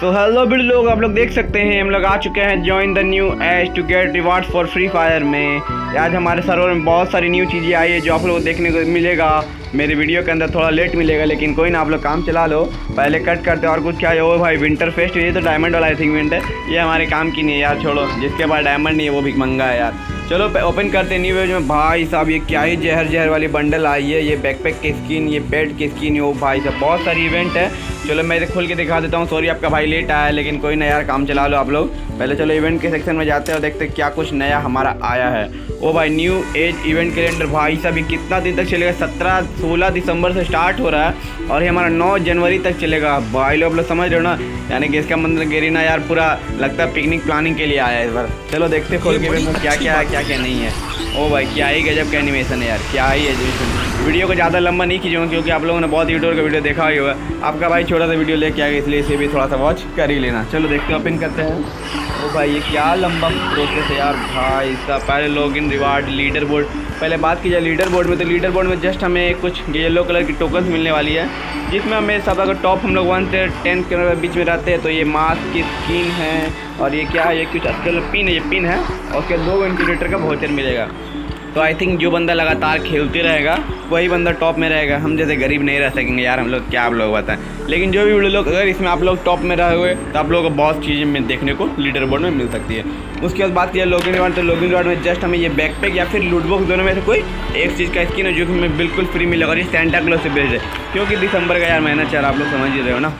So hello bid लोग, आप लोग देख सकते हैं, हम लोग आ चुके हैं join the new age to get reward for Free Fire में। आज हमारे सर्वर में बहुत सारी न्यू चीज़ें आई है जो आप लोगों को देखने को मिलेगा। मेरी वीडियो के अंदर थोड़ा लेट मिलेगा, लेकिन कोई ना, आप लोग काम चला लो। पहले कट करते और कुछ क्या है वो भाई विंटर फेस्ट ये तो डायमंड वाला आई थिंक विंट है ये हमारे काम की नहीं है यार, छोड़ो। जिसके पास डायमंड नहीं है, वो भी मंगा है यार। चलो ओपन करते हैं न्यू वेज में। भाई साहब ये क्या ही जहर जहर वाली बंडल आई है। ये बैकपैक की स्किन ये बेड की स्किन वो भाई साहब बहुत सारी इवेंट है। चलो मैं खोल के दिखा देता हूँ। सॉरी आपका भाई लेट आया है लेकिन कोई ना यार काम चला लो आप लोग। पहले चलो इवेंट के सेक्शन में जाते हैं और देखते हैं क्या कुछ नया हमारा आया है। ओ भाई न्यू एज इवेंट कैलेंडर भाई साहब ये कितना दिन तक चलेगा? सत्रह सोलह दिसंबर से स्टार्ट हो रहा है और ये हमारा नौ जनवरी तक चलेगा। भाई लोग लोग समझ रहे हो ना? यानी कि इसका मतलब गेरीना यार पूरा लगता है पिकनिक प्लानिंग के लिए आया है इस बार। चलो देखते खोल के क्या क्या है क्या क्या नहीं है। ओ भाई, क्या ही गजब का एनिमेशन है यार, क्या ही एनिमेशन वीडियो को ज़्यादा लंबा नहीं खींचूँगा क्योंकि आप लोगों ने बहुत यूट्यूब का वीडियो देखा ही होगा। आपका भाई छोटा सा वीडियो लेके आएगा इसलिए इसे भी थोड़ा सा वॉच कर ही लेना। चलो देखते हैं ओपन करते हैं। ओ भाई, ये क्या लंबा प्रोसेस है यार, भाई इसका पहले log in reward leader board पहले बात की जाए लीडर बोर्ड में तो लीडर बोर्ड में जस्ट हमें कुछ येलो कलर की टोकन मिलने वाली है, जिसमें हमें सब अगर टॉप हम लोग वन से टेन के बीच में रहते हैं तो ये मास्क की स्किन है, और ये क्या है, ये कुछ असल पिन है, ये पिन है, और उसके दो इंटीग्रेटर का भोचर मिलेगा। तो आई थिंक जो बंदा लगातार खेलते रहेगा, वही बंदा टॉप में रहेगा। हम जैसे गरीब नहीं रह सकेंगे, यार हम लोग क्या आप लोग बताएँ लेकिन जो भी लोग, अगर इसमें आप लोग टॉप में रहे हुए तो आप लोगों को बहुत चीज़ें में देखने को लीडर बोर्ड में मिल सकती है। उसके बाद बात किया लॉगिन रिवार्ड तो लॉगिन रिवार्ड में जस्ट हमें ये बैकपैक या फिर लूटबॉक्स दोनों में से कोई एक चीज़ का स्किन है, जो कि हमें बिल्कुल फ्री मिलेगा और ये सेंटा क्लोज से बेस्ड है। क्योंकि दिसंबर का यार महीना चल आप लोग समझ ही रहे हो ना।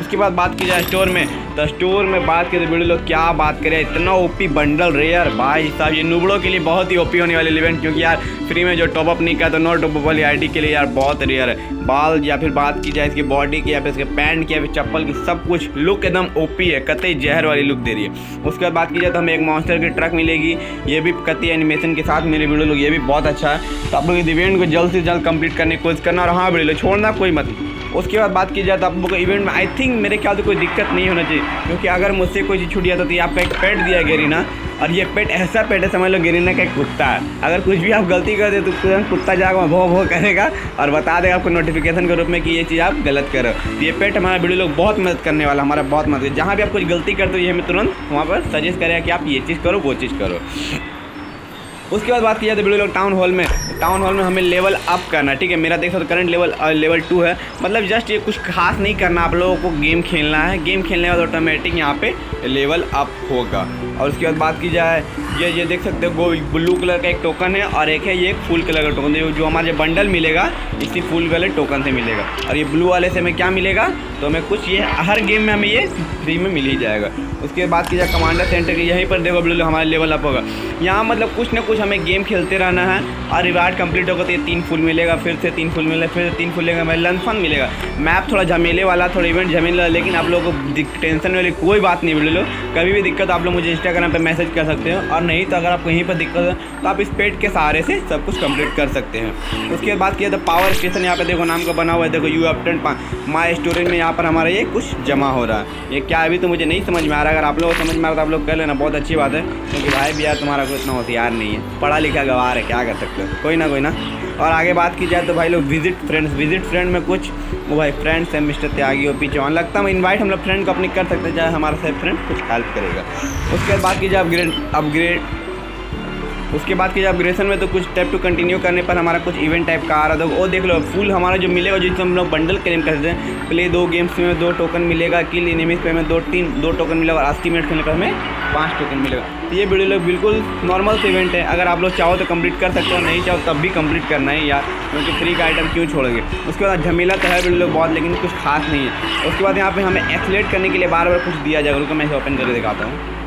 उसके बाद बात की जाए स्टोर में तो स्टोर में बात करें वीडियो लोग क्या बात करें, इतना ओपी बंडल रेयर भाई साहब, ये नुबड़ों के लिए बहुत ही ओपी होने वाले इवेंट क्योंकि यार फ्री में जो टॉपअप नहीं किया तो नो टॉपअप वाली आईडी के लिए यार बहुत रेयर है। बाल या फिर बात की जाए इसकी बॉडी की या फिर इसके पैंट की या फिर चप्पल की, सब कुछ लुक एकदम ओपी है, कतई जहर वाली लुक दे रही है। उसके बाद बात की जाए तो हमें एक मॉन्स्टर की ट्रक मिलेगी, ये भी कतई एनिमेशन के साथ मेरे वीडियो लोग, ये भी बहुत अच्छा है। तो आप लोग इस इवेंट को जल्द से जल्द कंप्लीट करने की कोशिश करना और हाँ वीडियो छोड़ना कोई मत उसके बाद बात की जाए तो आप लोग को इवेंट में आई थिंक मेरे ख्याल से कोई दिक्कत नहीं होना चाहिए। क्योंकि अगर मुझसे कोई चीज़ छूट जाता तो ये आपका एक पेट दिया गेरीना और ये पेट ऐसा पेट है, समझ लो गेरीना का एक कुत्ता है। अगर कुछ भी आप गलती कर दे तो तुरंत कुत्ता जाकर भो भो करेगा और बता देगा आपको नोटिफिकेशन के रूप में कि ये चीज़ आप गलत करो तो ये पेट हमारा वीडियो लोग बहुत मदद करने वाला हमारा बहुत मदद जहाँ भी आप कुछ गलती करते हो, ये हमें तुरंत वहाँ पर सजेस्ट करेगा कि आप ये चीज़ करो, वो चीज़ करो। उसके बाद बात की जाए तो बिल्कुल टाउन हॉल में। टाउन हॉल में हमें लेवल अप करना है, ठीक है? मेरा देख सकते करंट लेवल लेवल टू है। मतलब जस्ट ये कुछ खास नहीं करना, आप लोगों को गेम खेलना है। गेम खेलने के बाद ऑटोमेटिक यहाँ पे लेवल अप होगा। और उसके बाद बात की जाए ये ये देख सकते हो ब्लू कलर का एक टोकन है और एक है ये फुल कलर का टोकन जो हमारे बंडल मिलेगा, इसी फुल वाले टोकन से मिलेगा। और ये ब्लू वाले से हमें क्या मिलेगा? तो हमें कुछ ये, हर गेम में हमें ये फ्री में मिल ही जाएगा। उसके बाद की जाए कमांडर सेंटर की, यहीं पर देखो ब्लू हमारा लेवल अप होगा। यहाँ मतलब कुछ ना कुछ हमें गेम खेलते रहना है और रिवार्ड कंप्लीट होगा तो ये तीन फुल मिलेगा, फिर से तीन फुल मिलेगा, फिर तीन फुल मिलेगा लन फन मिलेगा। मैप थोड़ा झमेले वाला, थोड़ा इवेंट झमेले वाला, लेकिन आप लोगों को टेंशन वाली कोई बात नहीं लो। कभी भी दिक्कत आप लोग मुझे इंस्टाग्राम पर मैसेज कर सकते हो और नहीं तो अगर आपको यहीं पर दिक्कत है तो आप इस पेड के सहारे से सब कुछ कंप्लीट कर सकते हैं। उसके बाद किया तो पावर स्टेशन यहाँ पे देखो नाम का बना हुआ है, देखो यू अपटेन माई स्टोरेज में यहाँ पर हमारा ये कुछ जमा हो रहा है। ये क्या अभी तो मुझे नहीं समझ में आ रहा अगर आप लोग समझ में आ रहा तो आप लोग कह लेना, बहुत अच्छी बात है। क्योंकि भाई भी यार, तुम्हारा कोई इतना होशियार नहीं है। पढ़ा लिखा गवार है, क्या कर सकते हो? कोई ना कोई ना। और आगे बात की जाए तो भाई लोग विज़िट फ्रेंड्स विज़िट फ्रेंड में कुछ, वो भाई फ्रेंड्स हैं मिस्टर त्यागी और पीछे लगता है इन्वाइट हम लोग फ्रेंड को अपनी कर सकते हैं चाहे हमारा से फ्रेंड कुछ हेल्प करेगा। उसके बाद बात की जाए अपग्रेड अपग्रेड उसके बाद की जब अपग्रेशन में तो कुछ स्टेप टू कंटिन्यू करने पर हमारा कुछ इवेंट टाइप का आ रहा था। वो देख लो फुल हमारा जो मिलेगा, जिससे हम लोग बंडल क्लेम कर करते हैं। प्ले दो गेम्स में दो टोकन मिलेगा किल इनिमिस पे हमें दो तीन, दो टोकन मिलेगा और अस्सी मिनट खेलने पर हमें पाँच टोकन मिलेगा। तो ये वीडियो लोग बिल्कुल नॉर्मल से इवेंट है। अगर आप लोग चाहो तो कंप्लीट कर सकते हो, नहीं चाहो तब भी कंप्लीट करना है यार, क्योंकि फ्री का आइटम क्यों छोड़ोगे? उसके बाद झमेला तो है वीडियो लोग बहुत, लेकिन कुछ खास नहीं है। उसके बाद यहाँ पे हमें एक्सलेट करने के लिए बार बार कुछ दिया जाएगा उनको मैं इसे ओपन करके दिखाता हूँ।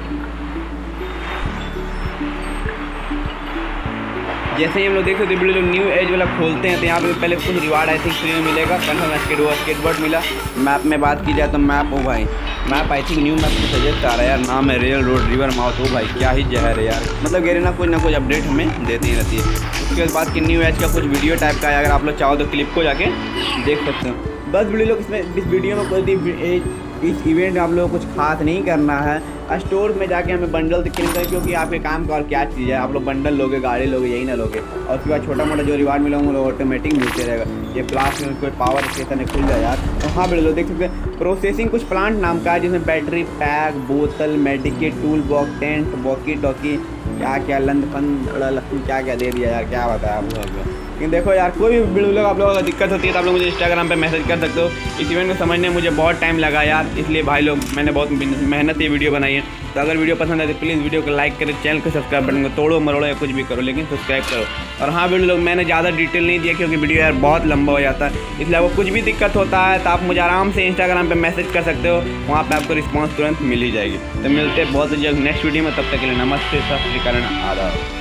जैसे ही हम लोग देख सकते वीडियो लोग न्यू एज वाला खोलते हैं तो यहाँ पे पहले कुछ रिवार्ड आई थिंक फ्री में मिलेगा। कन्फर्म स्केट हुआ स्केट बोर्ड मिला। मैप में बात की जाए तो मैप हो भाई map I think new map को सजेस्ट आ रहा है यार, नाम है रियल रोड रिवर माउथ हो भाई, क्या ही जहर है यार। मतलब गेरे ना कुछ ना कुछ अपडेट हमें देती रहती है। उसके बाद की न्यू एज का कुछ वीडियो टाइप का है, अगर आप लोग चाहो तो क्लिप को जाके देख सकते हो। बस वीडियो लोग इसमें, इस वीडियो में कोई इस इवेंट आप लोगों कुछ खास नहीं करना है। स्टोर में जाके हमें बंडल से किन करें क्योंकि आपके काम का और क्या चीज़ है। आप लोग बंडल लोगे, गाड़ी लोगे, यही ना लोगे। और उसके बाद छोटा मोटा जो रिवार्ड मिला, वो ऑटोमेटिक मिलते रहेगा। ये प्लास में कोई पावर स्टेशन खुल जाए यार। तो हाँ लोग देख सकते हैं प्रोसेसिंग कुछ प्लांट नाम का है, जिसमें बैटरी पैक बोतल medkit toolbox tent walkie talkie क्या क्या लंद फंद लखन क्या क्या दे दिया यार, क्या बताया आप लोगों को। लेकिन देखो यार, कोई भी वीडियो आप लोगों को दिक्कत होती है तो आप लोग मुझे इंस्टाग्राम पर मैसेज कर सकते हो। इस इवेंट को समझने में मुझे बहुत टाइम लगा यार। इसलिए भाई लोग, मैंने बहुत मेहनत ये वीडियो बनाई है। तो अगर वीडियो पसंद है तो प्लीज़ वीडियो को लाइक करें चैनल को सब्सक्राइब बटन को तोड़ो, मरोड़ो या कुछ भी करो, लेकिन सब्सक्राइब करो। और हाँ वीडियो लोग, मैंने ज़्यादा डिटेल नहीं दिया क्योंकि वीडियो यार बहुत लंबा हो जाता है। इसलिए आपको कुछ भी दिक्कत होता है तो आप मुझे आराम से इंस्टाग्राम पर मैसेज कर सकते हो, वहाँ पर आपको रिस्पॉन्स तुरंत मिल ही जाएगी। तो मिलते हैं बहुत जल्द नेक्स्ट वीडियो में, तब तक के लिए नमस्ते, सत श्रीकरण आदाब